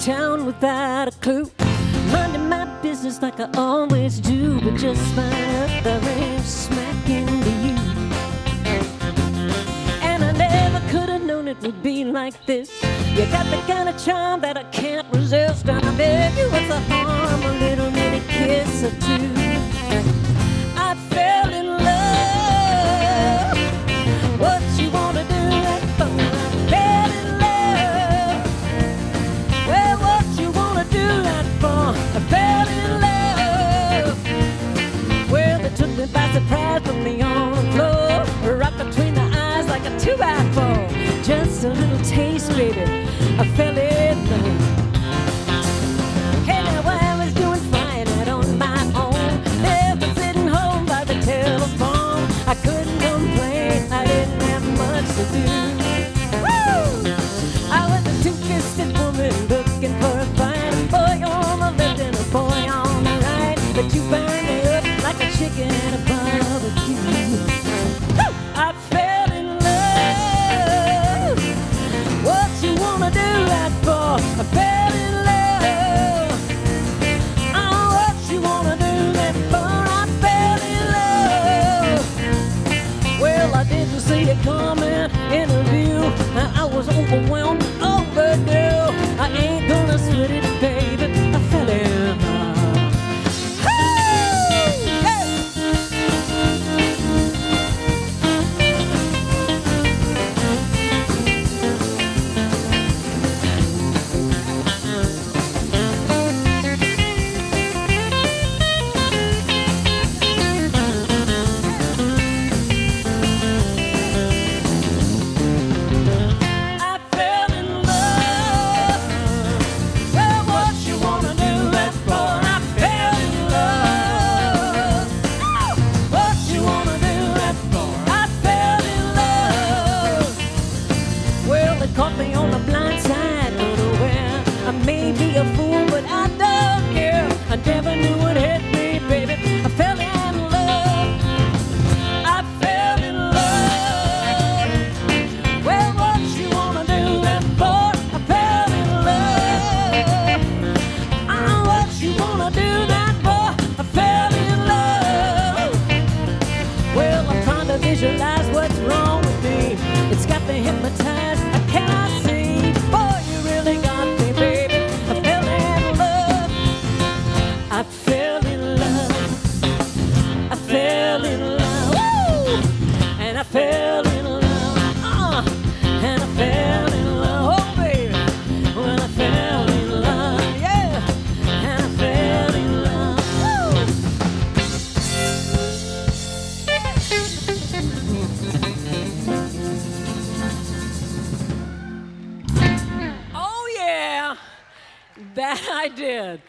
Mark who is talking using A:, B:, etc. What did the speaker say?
A: town without a clue. Minding my business like I always do, but just out the rain smack into you. And I never could have known it would be like this. You got the kind of charm that I can't resist, and I beg you, what's the harm? A little bitty kiss or two. Just a little taste, baby. I fell Well, caught me on the blind side, unaware. I may be a fool, but I don't care. I never knew what hit me, baby. I fell in love. I fell in love. Well, what you wanna do that for? I fell in love. Ah, what you wanna do that for? I fell in love. Well, I'm trying to visualize That I did.